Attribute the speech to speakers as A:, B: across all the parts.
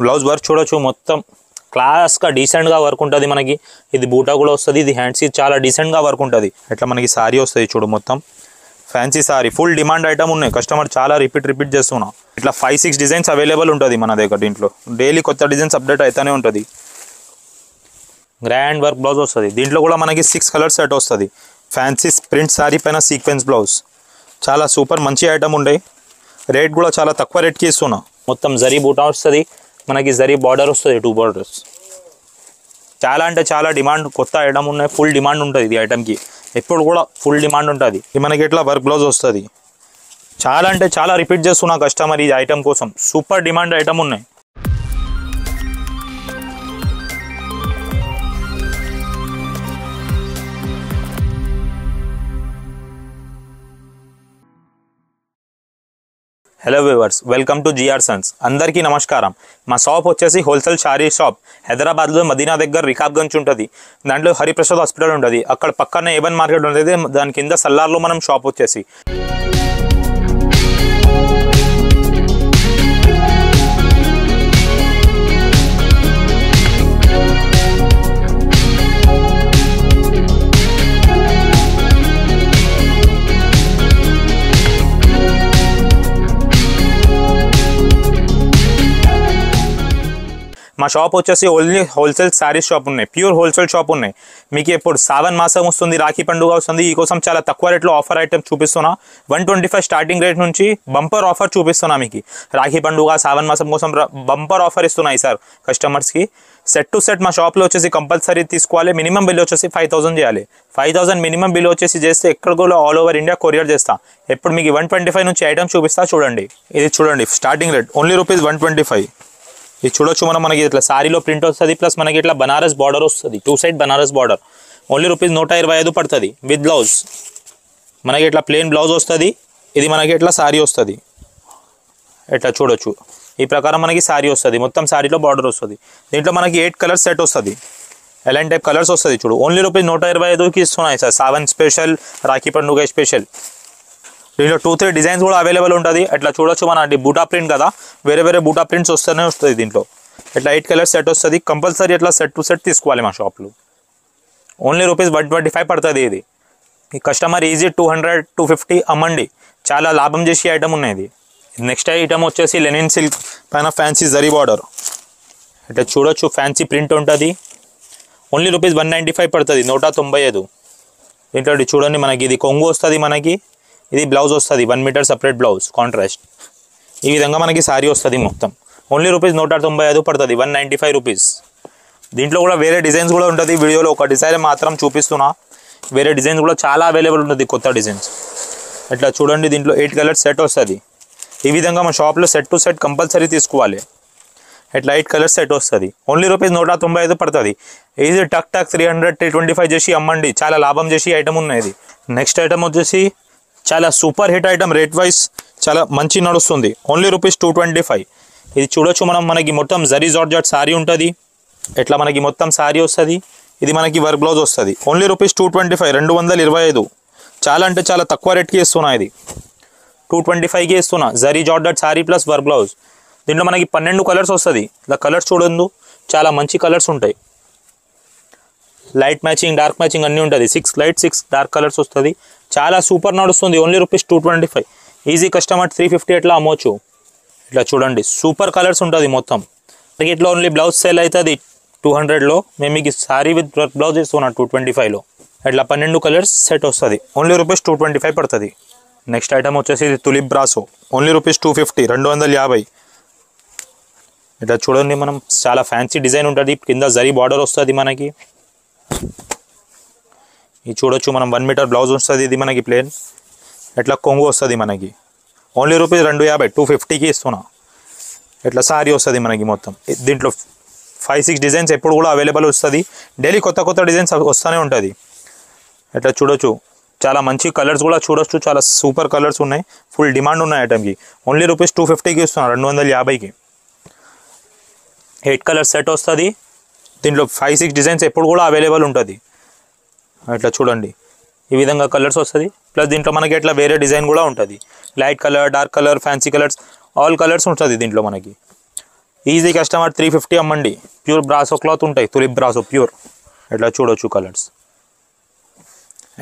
A: Blouse work చూడొచ్చు. మొత్తం క్లాస్గా డీసెంట్గా వర్క్ ఉంటుంది మనకి. ఇది బూటా కూడా వస్తుంది ఇది హ్యాండ్స్ చాలా డీసెంట్గా వర్క్ ఉంటుంది. ఇట్లా మనకి సారీ వస్తుంది చూడు మొత్తం. Fancy sari full demand item ఉన్నాయి. కస్టమర్ చాలా రిపీట్ రిపీట్ చేస్తున్నాం. ఇట్లా ఫైవ్ సిక్స్ డిజైన్స్ అవైలబుల్ ఉంటుంది మన దగ్గర దీంట్లో. డైలీ కొత్త డిజైన్స్ అప్డేట్ అవుతూనే ఉంటుంది. గ్రాండ్ వర్క్ బ్లౌజ్ వస్తుంది. దీంట్లో కూడా మనకి సిక్స్ కలర్ సెట్ వస్తుంది. ఫ్యాన్సీ ప్రింట్ సారీ పైన సీక్వెన్స్ బ్లౌజ్ చాలా సూపర్ మంచి ఐటమ్ ఉండే. రేట్ కూడా చాలా తక్కువ రేట్కి ఇస్తున్నా. మొత్తం జరీ బూటా వస్తుంది. మనకి జరీ బార్డర్ వస్తుంది టూ బార్డర్స్ చాలా అంటే చాలా డిమాండ్ కొత్త ఐటమ్ ఉన్నాయి ఫుల్ డిమాండ్ ఉంటుంది ఇది ఐటమ్కి ఎప్పుడు కూడా ఫుల్ డిమాండ్ ఉంటుంది. ఇది మనకి ఇట్లా వర్క్ బ్లౌజ్ వస్తుంది. చాలా అంటే చాలా రిపీట్ చేస్తున్నా కస్టమర్ ఈ ఐటమ్ కోసం. సూపర్ డిమాండ్ ఐటమ్ ఉన్నాయి. Hello viewers welcome to GR Sons అందరికీ నమస్కారం. మా షాప్ వచ్చేసి హోల్సేల్ శారీ షాప్ హైదరాబాద్లో మదీనా దగ్గర రికాబ్గంజ్ ఉంటుంది. దాంట్లో హరిప్రసాద్ హాస్పిటల్ ఉంటుంది. అక్కడ పక్కన ఏబన్ మార్కెట్ ఉంటుంది. దాని కింద సల్లార్లో మనం షాప్ వచ్చేసి. మా షాప్ వచ్చేసి ఓన్లీ హోల్సేల్ శారీస్ షాప్ ఉన్నాయి. ప్యూర్ హోల్సేల్ షాప్ ఉన్నాయి. మీకు ఇప్పుడు సావన్ మాసం వస్తుంది రాఖీ పండుగ వస్తుంది ఈ కోసం చాలా తక్కువ రేట్లో ఆఫర్ ఐటమ్ చూపిస్తున్నా. One twenty five starting rate నుంచి బంపర్ ఆఫర్ చూపిస్తున్నా మీకు. రాఖీ పండుగ సావన్ మాసం కోసం బంపర్ ఆఫర్ ఇస్తున్నాయి సార్ కస్టమర్స్కి సెట్ టు సెట్ మా షాప్లో వచ్చేసి కంపల్సరీ తీసుకోవాలి మినిమం బిల్ వచ్చేసి ఫైవ్ థౌసండ్ చేయాలి. ఫైవ్ థౌసండ్ మినిమం బిల్ వచ్చేసి చేస్తే ఎక్కడ కూడా ఆల్ ఓవర్ ఇండియా కొరియర్ చేస్తా. ఎప్పుడు మీకు వన్ ట్వంటీ ఫైవ్ నుంచి ఐటమ్ చూపిస్తా చూడండి. ఇది చూడండి starting rate only rupees one twenty five ఇది చూడొచ్చు మనం మనకి ఇట్లా సారీలో ప్రింట్ వస్తుంది ప్లస్ మనకి ఇట్లా బనారస్ బార్డర్ వస్తుంది. Two side Banaras border only rupees నూట ఇరవై ఐదు పడుతుంది విత్ బ్లౌజ్ మనకి ఇట్లా ప్లెయిన్ బ్లౌజ్ వస్తుంది ఇది మనకి ఇట్లా సారీ వస్తుంది. ఇట్లా చూడొచ్చు. ఈ ప్రకారం మనకి సారీ వస్తుంది మొత్తం సారీలో బార్డర్ వస్తుంది. దీంట్లో మనకి ఎయిట్ కలర్స్ సెట్ వస్తుంది. ఎలాంటి టైప్ కలర్స్ వస్తుంది చూడు. ఓన్లీ రూపీస్ నూట ఇరవై ఐదుకి ఇస్తున్నాయి సార్. సావన్ స్పెషల్ రాఖీ పండుగ స్పెషల్ దీంట్లో టూ త్రీ డిజైన్స్ కూడా అవైలబుల్ ఉంటుంది. అట్లా చూడొచ్చు మన బూటా ప్రింట్ కదా. వేరే వేరే బూటా ప్రింట్స్ వస్తూనే వస్తుంది దీంట్లో. ఇట్లా ఎయిట్ కలర్ సెట్ వస్తుంది. కంపల్సరీ ఇట్లా సెట్ టు సెట్ తీసుకోవాలి మా షాప్లో only rupees one twenty five పడుతుంది ఇది. ఈ customer easy two hundred two fifty అమ్మండి. చాలా లాభం చేసే ఐటమ్ ఉన్నాయి ఇది నెక్స్ట్ ఐటమ్ వచ్చేసి లెనిన్ సిల్క్ పైన ఫ్యాన్సీ జరీ బార్డర్ ఇట్లా చూడొచ్చు ఫ్యాన్సీ ప్రింట్ ఉంటుంది. Only rupees one ninety five పడుతుంది. నూట తొంభై ఐదు. దీంట్లో చూడండి మనకి ఇది కొంగు వస్తుంది మనకి. ఇది బ్లౌజ్ వస్తుంది one metre separate blouse contrast ఈ విధంగా మనకి శారీ వస్తుంది మొత్తం. ఓన్లీ రూపీస్ నూట తొంభై ఐదు పడుతుంది వన్ నైంటీ ఫైవ్ రూపీస్ దీంట్లో కూడా వేరే డిజైన్స్ కూడా ఉంటుంది. వీడియోలో ఒక డిజైన్ మాత్రం చూపిస్తున్నా. వేరే డిజైన్స్ కూడా చాలా అవైలబుల్ ఉంటుంది కొత్త డిజైన్స్ ఇట్లా చూడండి దీంట్లో ఎయిట్ కలర్ సెట్ వస్తుంది. ఈ విధంగా మా షాప్లో సెట్ టు సెట్ కంపల్సరీ తీసుకోవాలి. ఇట్లా ఎయిట్ కలర్ సెట్ వస్తుంది. ఓన్లీ రూపీస్ నూట తొంభై ఐదు పడుతుంది. ఇది టక్ టక్ three hundred three twenty five చేసి అమ్మండి. చాలా లాభం చేసి ఐటమ్ ఉన్నాయి నెక్స్ట్ ఐటమ్ వచ్చేసి చాలా super hit item rate wise చాలా మంచి నడుస్తుంది. Only rupees two twenty five ఇది చూడొచ్చు మనం మనకి మొత్తం జరీ జార్జాట్ శారీ ఉంటుంది. ఎట్లా మనకి మొత్తం శారీ వస్తుంది? ఇది మనకి వర్క్ బ్లౌజ్ వస్తుంది. Only rupees two twenty five రెండు వందల ఇరవై ఐదు. చాలా అంటే చాలా తక్కువ రేట్కి ఇస్తున్నా ఇది. టూ ట్వంటీ ఫైవ్కి ఇస్తున్నా. Zari georgette sari plus work blouse దీంట్లో మనకి పన్నెండు కలర్స్ వస్తుంది. ఇలా కలర్స్ చూడండు చాలా మంచి కలర్స్ ఉంటాయి. లైట్ మ్యాచింగ్ డార్క్ మ్యాచింగ్ అన్నీ ఉంటుంది. Six light six dark colours వస్తుంది. చాలా సూపర్ నడుస్తుంది only rupees two twenty five easy customer three fifty ఎట్లా అమ్మొచ్చు? ఇట్లా చూడండి సూపర్ కలర్స్ ఉంటుంది మొత్తం. ఇట్లా ఓన్లీ బ్లౌజ్ సేల్ అవుతుంది టూ హండ్రెడ్లో మేము మీకు సారీ విత్ బ్లౌజ్ ఇస్తున్నాం టూ ట్వంటీ ఫైవ్లో ఇట్లా పన్నెండు కలర్స్ సెట్ వస్తుంది. Only rupees two twenty five పడుతుంది. నెక్స్ట్ ఐటమ్ వచ్చేసి ఇది tulip brasso only rupees two fifty రెండు వందల యాభై. ఇట్లా చూడండి మనం చాలా ఫ్యాన్సీ డిజైన్ ఉంటుంది. కింద జరీ బార్డర్ వస్తుంది మనకి. ఇది చూడొచ్చు మనం వన్ మీటర్ బ్లౌజ్ వస్తుంది ఇది మనకి ప్లేన్ ఎట్లా కొంగు వస్తుంది మనకి? ఓన్లీ రూపీస్ రెండు యాభై టూ ఫిఫ్టీకి ఇస్తున్నా. ఇట్లా సారీ వస్తుంది మనకి మొత్తం? దీంట్లో ఫైవ్ సిక్స్ డిజైన్స్ ఎప్పుడు కూడా అవైలబుల్ వస్తుంది. డైలీ కొత్త కొత్త డిజైన్స్ వస్తూనే ఉంటుంది. ఇట్లా చూడొచ్చు చాలా మంచి కలర్స్ కూడా చూడొచ్చు చాలా సూపర్ కలర్స్ ఉన్నాయి. ఫుల్ డిమాండ్ ఉన్నాయి ఐటమ్కి ఓన్లీ రూపీస్ టూ ఫిఫ్టీకి ఇస్తున్నా రెండు వందల యాభైకి. ఎయిట్ కలర్ సెట్ వస్తుంది. దీంట్లో ఫైవ్ సిక్స్ డిజైన్స్ ఎప్పుడు కూడా అవైలబుల్ ఉంటుంది. అట్లా చూడండి. ఈ విధంగా కలర్స్ వస్తుంది. ప్లస్ దీంట్లో మనకి ఇట్లా వేరే డిజైన్ కూడా ఉంటుంది. Light colour dark colour fancy colours all colours ఉంటుంది దీంట్లో మనకి. ఈజీ కస్టమర్ త్రీ ఫిఫ్టీ అమ్మండి. ప్యూర్ బ్రాసో క్లాత్ ఉంటాయి. తులిప్ బ్రాసో ప్యూర్ ఇట్లా చూడొచ్చు కలర్స్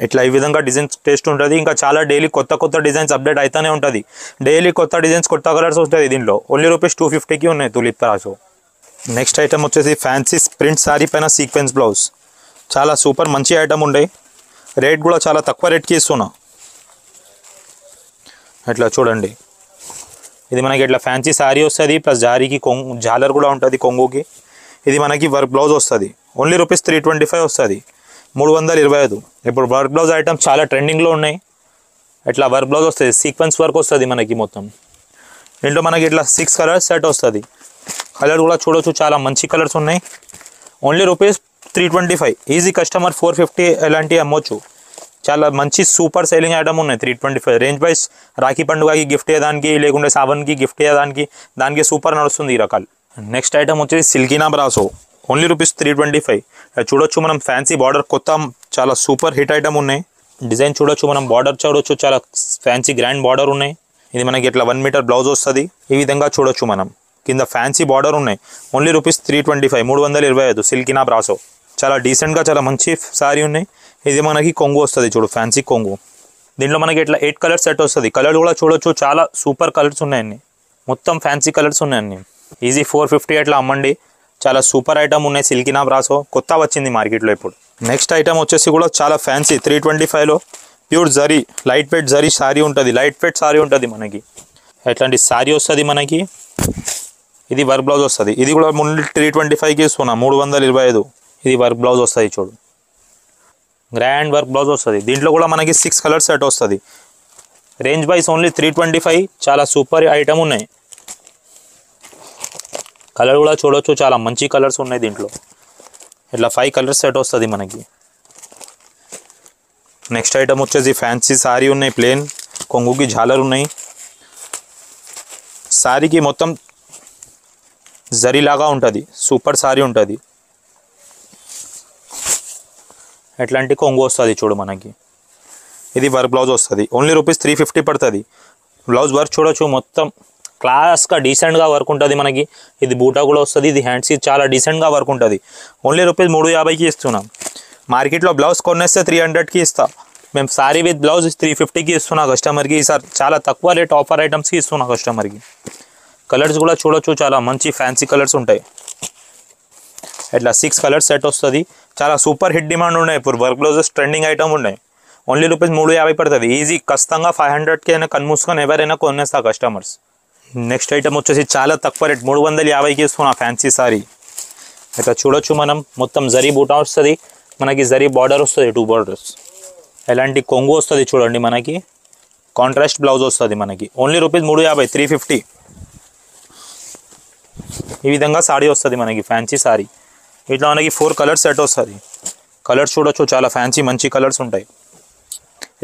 A: ఇట్లా ఈ విధంగా డిజైన్స్ టేస్ట్ ఉంటుంది. ఇంకా చాలా డైలీ కొత్త కొత్త డిజైన్స్ అప్డేట్ అవుతూనే ఉంటుంది. డైలీ కొత్త డిజైన్స్ కొత్త కలర్స్ వస్తుంది దీంట్లో. ఓన్లీ రూపీస్ టూ ఫిఫ్టీకి ఉన్నాయి తులిప్ బ్రాసో నెక్స్ట్ ఐటమ్ వచ్చేసి ఫ్యాన్సీ ప్రింట్ శారీ పైన సీక్వెన్స్ బ్లౌజ్ చాలా సూపర్ మంచి ఐటమ్ ఉండే. రేట్ కూడా చాలా తక్కువ రేట్కి ఇస్తున్నా. ఇట్లా చూడండి. ఇది మనకి ఇట్లా ఫ్యాన్సీ శారీ వస్తుంది ప్లస్ జారీకి కొంగు జాలర్ కూడా ఉంటుంది కొంగుకి. ఇది మనకి వర్క్ బ్లౌజ్ వస్తుంది. Only rupees three twenty five వస్తుంది. మూడు వందల ఇరవై ఐదు. ఇప్పుడు వర్క్ బ్లౌజ్ ఐటమ్స్ చాలా ట్రెండింగ్లో ఉన్నాయి. ఇట్లా వర్క్ బ్లౌజ్ వస్తుంది సీక్వెన్స్ వర్క్ వస్తుంది మనకి మొత్తం. దీంట్లో మనకి ఇట్లా సిక్స్ కలర్స్ సెట్ వస్తుంది. కలర్ కూడా చూడొచ్చు చాలా మంచి కలర్స్ ఉన్నాయి. Only rupees three twenty five easy customer four fifty ఎలాంటివి అమ్మొచ్చు. చాలా మంచి సూపర్ సేలింగ్ ఐటమ్ ఉన్నాయి three twenty five range wise Rakhi పండుగకి గిఫ్ట్ ఇవ్వడానికి లేకుంటే సావన్కి గిఫ్ట్ ఇవ్వడానికి దానికి సూపర్ నడుస్తుంది ఈ రకాలు. నెక్స్ట్ ఐటమ్ వచ్చేసి సిల్కీనా brasso only rupees three twenty five చూడొచ్చు మనం ఫ్యాన్సీ బార్డర్ కొత్త చాలా సూపర్ హిట్ ఐటమ్ ఉన్నాయి. డిజైన్ చూడొచ్చు మనం బార్డర్ చూడొచ్చు చాలా ఫ్యాన్సీ గ్రాండ్ బార్డర్ ఉన్నాయి. ఇది మనకి ఇట్లా వన్ మీటర్ బ్లౌజ్ వస్తుంది. ఈ విధంగా చూడొచ్చు మనం. కింద ఫ్యాన్సీ బార్డర్ ఉన్నాయి. Only rupees three twenty five మూడు వందల ఇరవై ఐదు సిల్కినా బ్రాసో చాలా డీసెంట్గా చాలా మంచి శారీ ఉన్నాయి. ఇది మనకి కొంగు వస్తుంది చూడు ఫ్యాన్సీ కొంగు. దీంట్లో మనకి ఇట్లా ఎయిట్ కలర్స్ సెట్ వస్తుంది. కలర్ కూడా చూడొచ్చు చాలా సూపర్ కలర్స్ ఉన్నాయండి. మొత్తం ఫ్యాన్సీ కలర్స్ ఉన్నాయండి. ఈజీ ఫోర్ ఫిఫ్టీ అట్లా అమ్మండి. చాలా సూపర్ ఐటమ్ ఉన్నాయి సిల్కినా బ్రాసో కొత్త వచ్చింది మార్కెట్లో ఇప్పుడు. నెక్స్ట్ ఐటమ్ వచ్చేసి కూడా చాలా ఫ్యాన్సీ త్రీ ట్వంటీ ఫైవ్లో pure zari light weight zari sari ఉంటుంది. లైట్ వెయిట్ శారీ ఉంటుంది మనకి. ఎట్లాంటి శారీ వస్తుంది మనకి? ఇది వర్క్ బ్లౌజ్ వస్తుంది. ఇది కూడా ముందు త్రీ ట్వంటీ ఫైవ్కి ఇస్తున్నా మూడు వందల ఇరవై ఐదు. ఇది వర్క్ బ్లౌజ్ వస్తుంది చూడు. గ్రాండ్ వర్క్ బ్లౌజ్ వస్తుంది. దీంట్లో కూడా మనకి సిక్స్ కలర్స్ సెట్ వస్తుంది. Range wise only three twenty five చాలా సూపర్ ఐటమ్ ఉన్నాయి. కలర్ కూడా చూడొచ్చు చాలా మంచి కలర్స్ ఉన్నాయి దీంట్లో. ఇట్లా ఫైవ్ కలర్స్ సెట్ వస్తుంది మనకి. నెక్స్ట్ ఐటమ్ వచ్చేసి ఫ్యాన్సీ సారీ ఉన్నాయి ప్లేన్ కొంగుకి జాలర్ ఉన్నాయి. సారీకి మొత్తం జరీలాగా ఉంటుంది. సూపర్ సారీ ఉంటుంది. ఎట్లాంటి కొంగు వస్తుంది చూడు మనకి. ఇది వర్క్ బ్లౌజ్ వస్తుంది. ఓన్లీ రూపీస్ త్రీ ఫిఫ్టీ పడుతుంది. బ్లౌజ్ వర్క్ చూడొచ్చు మొత్తం క్లాస్గా డీసెంట్గా వర్క్ ఉంటుంది మనకి. ఇది బూటా కూడా వస్తుంది ఇది హ్యాండ్స్ చాలా డీసెంట్గా వర్క్ ఉంటుంది. ఓన్లీ రూపీస్ మూడు యాభైకి ఇస్తున్నాం. మార్కెట్లో బ్లౌజ్ కొనేస్తే త్రీ హండ్రెడ్కి ఇస్తా. మేము సారీ విత్ బ్లౌజ్ త్రీ ఫిఫ్టీకి ఇస్తున్నా కస్టమర్కి ఈసారి చాలా తక్కువ రేట్ ఆఫర్ ఐటమ్స్కి ఇస్తున్నా కస్టమర్కి కలర్స్ కూడా చూడొచ్చు చాలా మంచి ఫ్యాన్సీ కలర్స్ ఉంటాయి. ఇట్లా సిక్స్ కలర్స్ సెట్ వస్తుంది. చాలా సూపర్ హిట్ డిమాండ్ ఉన్నాయి. ఇప్పుడు వర్క్ బ్లౌజెస్ ట్రెండింగ్ ఐటమ్ ఉన్నాయి. ఓన్లీ రూపీస్ మూడు యాభై పడుతుంది. ఈజీ ఖచ్చితంగా ఫైవ్ హండ్రెడ్కి అయినా కన్మూసుకొని ఎవరైనా కొనేస్తా కస్టమర్స్ నెక్స్ట్ ఐటమ్ వచ్చేసి చాలా తక్కువ రేట్ మూడు వందల యాభైకి ఇస్తున్నా ఫ్యాన్సీ సారీ ఇట్లా చూడొచ్చు మనం మొత్తం జరీ బూటా వస్తుంది. మనకి జరీ బార్డర్ వస్తుంది టూ బార్డర్స్ ఎలాంటి కొంగు వస్తుంది చూడండి మనకి. కాంట్రాస్ట్ బ్లౌజ్ వస్తుంది మనకి. ఓన్లీ రూపీస్ మూడు యాభై త్రీ ఫిఫ్టీ ఈ విధంగా సారీ వస్తుంది మనకి ఫ్యాన్సీ సారీ ఇట్లా మనకి ఫోర్ కలర్స్ సెట్ వస్తుంది. కలర్స్ చూడొచ్చు చాలా ఫ్యాన్సీ మంచి కలర్స్ ఉంటాయి.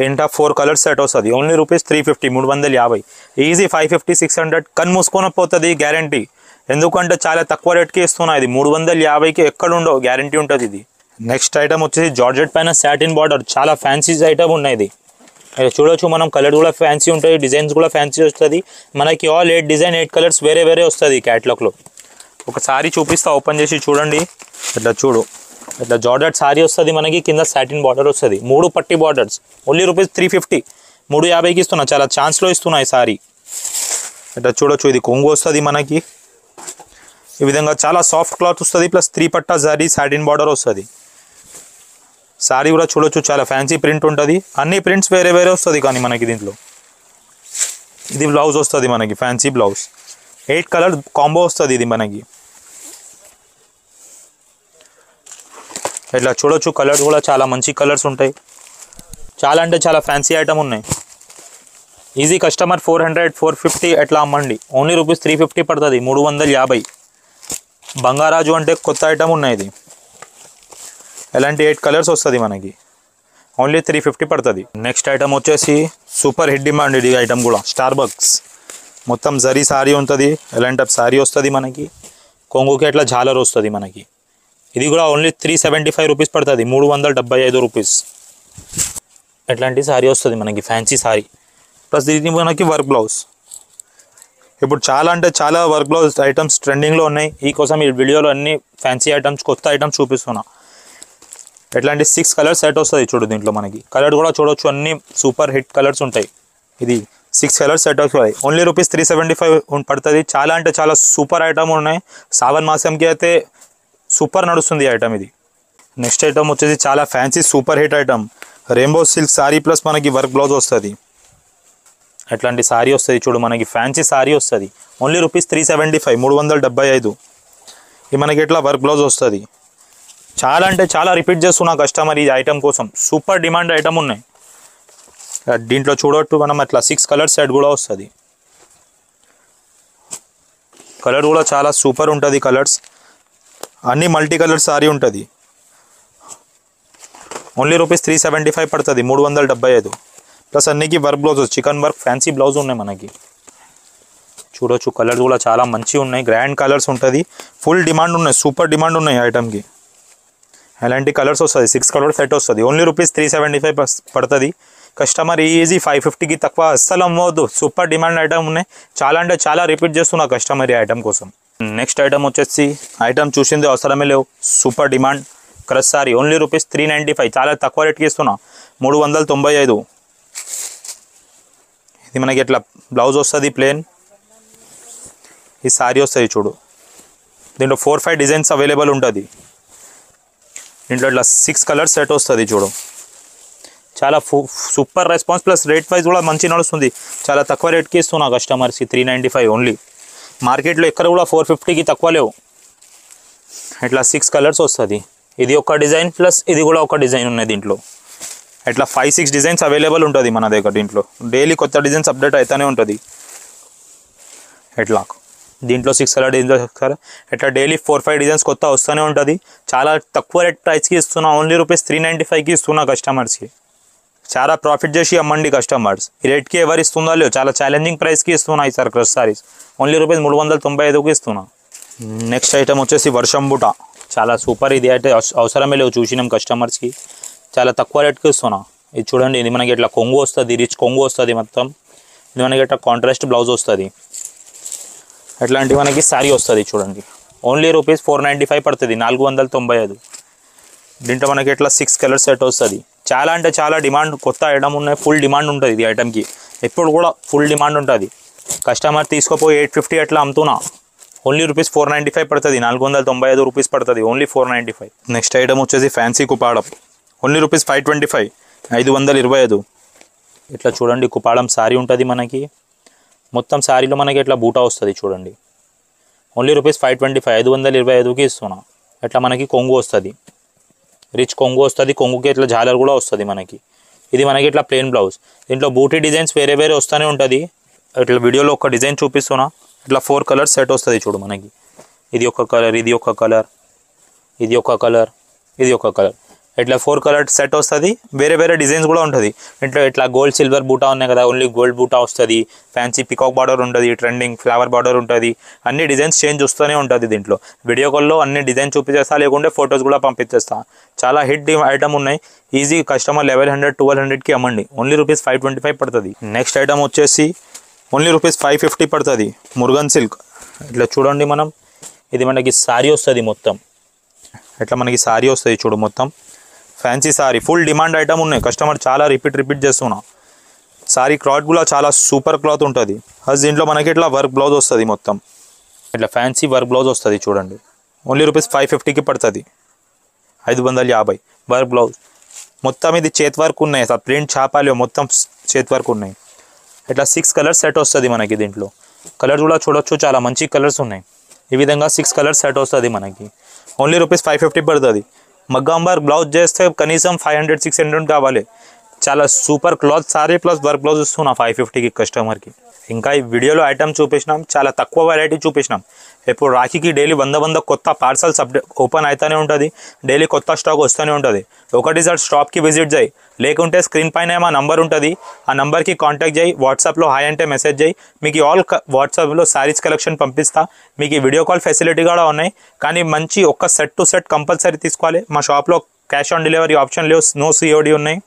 A: ఏంటా ఫోర్ కలర్స్ సెట్ వస్తుంది. ఓన్లీ రూపీస్ త్రీ ఫిఫ్టీ మూడు వందల యాభై. Easy five fifty six hundred కన్ మూసుకొనకపోతుంది గ్యారంటీ ఎందుకంటే చాలా తక్కువ రేట్కి ఇస్తున్నా ఇది. మూడు వందల యాభైకి ఎక్కడ ఉండవు గ్యారంటీ ఉంటుంది ఇది. నెక్స్ట్ ఐటమ్ వచ్చేసి జార్జెట్ పైన సాటిన్ బార్డర్ చాలా ఫ్యాన్సీ ఐటమ్ ఉన్నాయి ఇది. చూడొచ్చు మనం కలర్ కూడా ఫ్యాన్సీ ఉంటుంది డిజైన్స్ కూడా ఫ్యాన్సీ వస్తుంది. మనకి all eight design eight colours వేరే వేరే వస్తుంది క్యాట్లాగ్లో ఒకసారి చూపిస్తా ఓపెన్ చేసి చూడండి. ఇట్లా చూడు. ఇట్లా జార్డెట్ శారీ వస్తుంది మనకి కింద సాటిన్ బార్డర్ వస్తుంది. మూడు పట్టి borders only rupees three fifty మూడు యాభైకి ఇస్తున్నా. చాలా ఛాన్స్లో ఇస్తున్నాయి సారీ. ఇట్లా చూడొచ్చు ఇది కొంగు వస్తుంది మనకి. ఈ విధంగా చాలా సాఫ్ట్ క్లాత్ వస్తుంది ప్లస్ త్రీ పట్టా సారీ సాటిన్ బార్డర్ వస్తుంది. సారీ కూడా చూడొచ్చు చాలా ఫ్యాన్సీ ప్రింట్ ఉంటుంది. అన్ని ప్రింట్స్ వేరే వేరే వస్తుంది కానీ మనకి దీంట్లో. ఇది బ్లౌజ్ వస్తుంది మనకి fancy blouse eight colour combo వస్తుంది ఇది మనకి. ఇట్లా చూడొచ్చు కలర్స్ కూడా చాలా మంచి కలర్స్ ఉంటాయి. చాలా అంటే చాలా ఫ్యాన్సీ ఐటమ్ ఉన్నాయి. Easy customer four hundred four fifty ఎట్లా అమ్మండి? ఓన్లీ రూపీస్ త్రీ ఫిఫ్టీ పడుతుంది మూడు వందల యాభై. బంగారాజు అంటే కొత్త ఐటమ్ ఉన్నాయి ఇది. ఎలాంటి ఎయిట్ కలర్స్ వస్తుంది మనకి. ఓన్లీ త్రీ ఫిఫ్టీ పడుతుంది. నెక్స్ట్ ఐటమ్ వచ్చేసి సూపర్ హిట్ డిమాండ్ ఇది ఐటమ్ కూడా స్టార్ బక్స్ మొత్తం జరీ సారీ ఉంటుంది ఎలాంటి సారీ వస్తుంది మనకి. కొంగుకి అట్లా జాలర్ వస్తుంది మనకి. ఇది కూడా only three seventy five rupees పడుతుంది మూడు వందల డెబ్బై ఐదు రూపీస్ ఎట్లాంటి సారీ వస్తుంది మనకి ఫ్యాన్సీ సారీ. ప్లస్ దీనికి మనకి వర్క్ బ్లౌజ్ ఇప్పుడు చాలా అంటే చాలా వర్క్ బ్లౌజ్ ఐటమ్స్ ట్రెండింగ్లో ఉన్నాయి. ఈ కోసం ఈ వీడియోలో అన్ని ఫ్యాన్సీ ఐటమ్స్ కొత్త ఐటమ్స్ చూపిస్తున్నా. ఎట్లాంటి సిక్స్ కలర్స్ సెట్ వస్తుంది చూడు దీంట్లో మనకి. కలర్ కూడా చూడొచ్చు అన్ని సూపర్ హిట్ కలర్స్ ఉంటాయి. ఇది సిక్స్ కలర్స్ సెట్ వస్తాయి only rupees three seventy five పడుతుంది. చాలా అంటే చాలా సూపర్ ఐటమ్ ఉన్నాయి. సావన్ మాసంకి అయితే సూపర్ నడుస్తుంది ఐటమ్ ఇది. నెక్స్ట్ ఐటమ్ వచ్చేసి చాలా fancy super hit item rainbow silk sari plus మనకి వర్క్ బ్లౌజ్ వస్తుంది. అట్లాంటి సారీ వస్తుంది చూడు మనకి ఫ్యాన్సీ సారీ వస్తుంది. Only rupees three seventy five మూడు వందల డెబ్బై ఐదు. ఇది మనకి ఇట్లా వర్క్ బ్లౌజ్ వస్తుంది? చాలా అంటే చాలా రిపీట్ చేస్తున్నా కస్టమర్ ఈ ఐటమ్ కోసం. సూపర్ డిమాండ్ ఐటమ్ ఉన్నాయి. దీంట్లో చూడొట్టు మనం అట్లా సిక్స్ కలర్స్ సెట్ కూడా వస్తుంది. కలర్ కూడా చాలా సూపర్ ఉంటుంది కలర్స్ అన్ని మల్టీ కలర్ సారీ ఉంటుంది. Only rupees three seventy five పడుతుంది మూడు వందల డెబ్బై ఐదు. Plus అన్నికి work blouse chikan work fancy blouse ఉన్నాయి మనకి. చూడొచ్చు కలర్స్ కూడా చాలా మంచిగా ఉన్నాయి. గ్రాండ్ కలర్స్ ఉంటుంది. ఫుల్ డిమాండ్ ఉన్నాయి సూపర్ డిమాండ్ ఉన్నాయి ఐటమ్కి అలాంటి కలర్స్ వస్తుంది సిక్స్ కలర్ సెట్ వస్తుంది. Only rupees three seventy five పడుతుంది. కస్టమర్ ఈజీ ఫైవ్ ఫిఫ్టీకి తక్కువ అస్సలు అమ్మవద్దు. సూపర్ డిమాండ్ ఐటమ్ ఉన్నాయి. చాలా అంటే చాలా రిపీట్ చేస్తున్నా కస్టమర్ ఈ ఐటమ్ కోసం. నెక్స్ట్ ఐటమ్ వచ్చేసి ఐటమ్ చూసింది అవసరమే లేవు. Super demand. Crush sari only rupees three ninety five చాలా తక్కువ రేట్కి ఇస్తున్నా. మూడు వందల తొంభై ఐదు. ఇది మనకి ఇట్లా బ్లౌజ్ వస్తుంది ప్లేన్ ఈ సారీ వస్తుంది చూడు. దీంట్లో ఫోర్ ఫైవ్ డిజైన్స్ అవైలబుల్ ఉంటుంది. దీంట్లో ఇట్లా సిక్స్ కలర్స్ సెట్ వస్తుంది చూడు. చాలా super response plus rate wise కూడా మంచి నడుస్తుంది. చాలా తక్కువ రేట్కి ఇస్తున్నా కస్టమర్స్కి త్రీ నైంటీ ఫైవ్ ఓన్లీ మార్కెట్లో ఎక్కడ కూడా ఫోర్ ఫిఫ్టీకి తక్కువ లేవు. ఇట్లా సిక్స్ కలర్స్ వస్తుంది. ఇది ఒక డిజైన్ ప్లస్ ఇది కూడా ఒక డిజైన్ ఉన్నది దీంట్లో. ఇట్లా ఫైవ్ సిక్స్ డిజైన్స్ అవైలబుల్ ఉంటుంది మన దగ్గర దీంట్లో. డైలీ కొత్త డిజైన్స్ అప్డేట్ అవుతూనే ఉంటుంది. ఎట్లా? దీంట్లో సిక్స్ కలర్ డిజైన్స్ వస్తారు? ఇట్లా డైలీ ఫోర్ ఫైవ్ డిజైన్స్ కొత్త వస్తూనే ఉంటుంది. చాలా తక్కువ రేట్ ప్రైస్కి ఇస్తున్నా ఓన్లీ రూపీస్ త్రీ నైంటీ ఫైవ్కి ఇస్తున్నా కస్టమర్స్కి చాలా ప్రాఫిట్ చేసి అమ్మండి కస్టమర్స్ ఈ రేట్కి ఎవరు ఇస్తుందో లేవు చాలా ఛాలెంజింగ్ ప్రైస్కి ఇస్తున్నా ఈ sir crush saris only rupees మూడు వందల తొంభై ఐదుకి ఇస్తున్నా. నెక్స్ట్ ఐటమ్ వచ్చేసి వర్షం బుట. చాలా సూపర్ ఇది అయితే అవస- అవసరమే లేవు చూసినాం కస్టమర్స్కి చాలా తక్కువ రేట్కి ఇస్తున్నా. ఇది చూడండి ఇది మనకి ఇట్లా కొంగు వస్తుంది రిచ్ కొంగు వస్తుంది మొత్తం. ఇది మనకి ఇట్లా కాంట్రాస్ట్ బ్లౌజ్ వస్తుంది. అట్లాంటి మనకి శారీ వస్తుంది చూడండి. Only rupees four ninety five పడుతుంది నాలుగు వందల తొంభై ఐదు. దీంట్లో మనకి ఇట్లా సిక్స్ కలర్ సెట్ వస్తుంది. చాలా అంటే చాలా డిమాండ్ కొత్త ఐటమ్ ఉన్నాయి ఫుల్ డిమాండ్ ఉంటుంది ఇది ఐటమ్కి. ఎప్పుడు కూడా ఫుల్ డిమాండ్ ఉంటుంది. కస్టమర్ తీసుకుపోయి ఎయిట్ ఫిఫ్టీ అట్లా అమ్ముతున్నా. Only rupees four ninety five పడుతుంది నాలుగు వందల తొంభై ఐదు రూపీస్ పడుతుంది only four ninety five. Next item వచ్చేసి fancy Kuppadam only rupees five twenty five ఐదు వందల ఇరవై ఐదు. ఇట్లా చూడండి కుపాడం శారీ ఉంటుంది మనకి. మొత్తం శారీలో మనకి ఇట్లా బూటా వస్తుంది చూడండి. Only rupees five twenty five ఐదు వందల ఇరవై ఐదుకి ఇస్తున్నా. ఇట్లా మనకి కొంగు వస్తుంది. రిచ్ కొంగు వస్తుంది కొంగుకి ఇట్లా జాలర్ కూడా వస్తుంది మనకి. ఇది మనకి ఇట్లా ప్లెయిన్ బ్లౌజ్ దీంట్లో బూటీ డిజైన్స్ వేరే వేరే వస్తూనే ఉంటుంది. ఇట్లా వీడియోలో ఒక డిజైన్ చూపిస్తున్నా. ఇట్లా ఫోర్ కలర్స్ సెట్ వస్తుంది చూడు మనకి. ఇది ఒక కలర్ ఇది ఒక కలర్ ఇది ఒక కలర్ ఇది ఒక కలర్ ఇట్లా ఫోర్ కలర్ సెట్ వస్తుంది. వేరే వేరే డిజైన్స్ కూడా ఉంటుంది. ఇట్లా ఇట్లా గోల్డ్ సిల్వర్ బూటా ఉన్నాయి కదా ఓన్లీ గోల్డ్ బూటా వస్తుంది. ఫ్యాన్సీ పికాక్ బార్డర్ ఉంటుంది ట్రెండింగ్ ఫ్లవర్ బార్డర్ ఉంటుంది. అన్ని డిజైన్స్ చేంజ్ వస్తూనే ఉంటుంది దీంట్లో. వీడియో కాల్లో అన్ని డిజైన్ చూపించేస్తా లేకుంటే ఫొటోస్ కూడా పంపించేస్తా చాలా హిట్ ఐటమ్ ఉన్నాయి. Easy customer level hundred twelve హండ్రెడ్కి అమ్మండి. Only rupees five twenty five పడుతుంది. నెక్స్ట్ ఐటమ్ వచ్చేసి ఓన్లీ రూపీస్ ఫైవ్ ఫిఫ్టీ పడుతుంది. మురుగన్ సిల్క్ ఇట్లా చూడండి మనం. ఇది మనకి సారీ వస్తుంది మొత్తం. ఇట్లా మనకి సారీ వస్తుంది చూడు మొత్తం. Fancy sari full demand item ఉన్నాయి. కస్టమర్ చాలా రిపీట్ రిపీట్ చేస్తున్నా. సారీ క్లాత్ కూడా చాలా సూపర్ క్లాత్ ఉంటుంది. అది దీంట్లో మనకి ఇట్లా వర్క్ బ్లౌజ్ వస్తుంది మొత్తం. ఇట్లా ఫ్యాన్సీ వర్క్ బ్లౌజ్ వస్తుంది చూడండి. ఓన్లీ రూపీస్ ఫైవ్ ఫిఫ్టీకి పడుతుంది. ఐదు వందల యాభై వర్క్ బ్లౌజ్ మొత్తం ఇది చేతి వర్క్ ఉన్నాయి. సార్ ప్రింట్ చేపాలి మొత్తం చేతి వర్క్ ఉన్నాయి. ఇట్లా సిక్స్ కలర్స్ సెట్ వస్తుంది మనకి దీంట్లో. కలర్స్ కూడా చూడొచ్చు చాలా మంచి కలర్స్ ఉన్నాయి. ఈ విధంగా సిక్స్ కలర్స్ సెట్ వస్తుంది మనకి. ఓన్లీ రూపీస్ ఫైవ్ ఫిఫ్టీ పడుతుంది. మగ్గాంబర్ బ్లౌజ్ చేస్తే కనీసం ఫైవ్ హండ్రెడ్ సిక్స్ హండ్రెడ్ కావాలి చాలా super cloth sari plus work blouse ఇస్తున్నా ఫైవ్ ఫిఫ్టీకి కస్టమర్కి ఇంకా ఈ వీడియోలో ఐటమ్ చూపించినాం చాలా తక్కువ వెరైటీ చూపించినాం ఇప్పుడు రాఖీకి డైలీ వంద వంద కొత్త పార్సల్స్ అప్డేట్ ఓపెన్ అవుతూనే ఉంటుంది. డైలీ కొత్త స్టాక్ వస్తూనే ఉంటుంది. ఒకటి సార్ షాప్కి విజిట్ చేయి లేకుంటే స్క్రీన్ పైన మా నంబర్ ఉంటుంది. ఆ నంబర్కి కాంటాక్ట్ చేయి వాట్సాప్లో హాయ్ అంటే మెసేజ్ చేయి మీకు ఆల్ వాట్సాప్లో శారీస్ కలెక్షన్ పంపిస్తా. మీకు వీడియో కాల్ ఫెసిలిటీ కూడా ఉన్నాయి. కానీ మంచి ఒక్క సెట్ టు సెట్ కంపల్సరీ తీసుకోవాలి. మా షాప్లో క్యాష్ ఆన్ డెలివరీ ఆప్షన్ లేవు. నో సిఓడి ఉన్నాయి.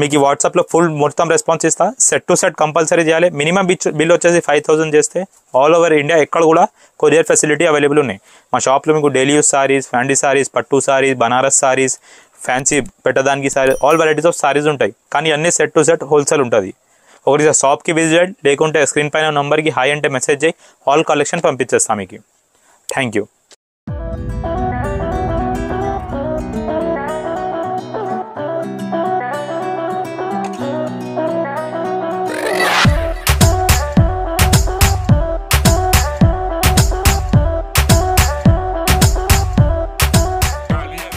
A: మీకు ఈ వాట్సాప్లో ఫుల్ మొత్తం రెస్పాన్స్ ఇస్తా. సెట్ టు సెట్ కంపల్సరీ చేయాలి. మినిమం బిచ్ బిల్ వచ్చేసి ఫైవ్ థౌసండ్ చేస్తే ఆల్ ఓవర్ ఇండియా ఎక్కడ కూడా కొరియర్ ఫెసిలిటీ అవైలబుల్ ఉన్నాయి. మా షాప్లో మీకు డైలీ యూస్ సారీస్ ఫ్యాండీ సారీస్ పట్టు సారీస్ బనారస్ సారీస్ ఫ్యాన్సీ పెట్టడానికి sari all varieties of saris ఉంటాయి. కానీ అన్ని సెట్ టు సెట్ హోల్సేల్ ఉంటుంది. ఒకటి షాప్కి విజిట్ లేకుంటే స్క్రీన్ పైన నెంబర్కి హాయ్ అంటే మెసేజ్ చేయి ఆల్ కలెక్షన్ పంపించేస్తాం మీకు. Thank you